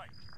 right.